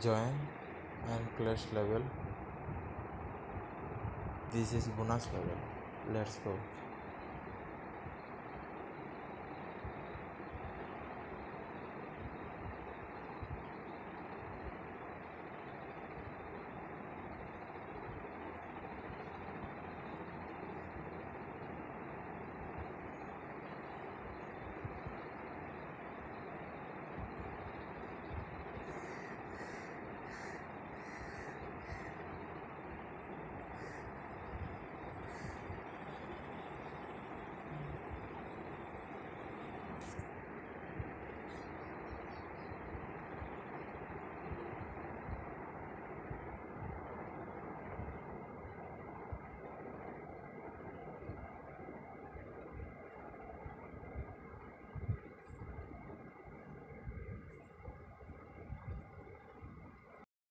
join and clash level this is bonus level let's go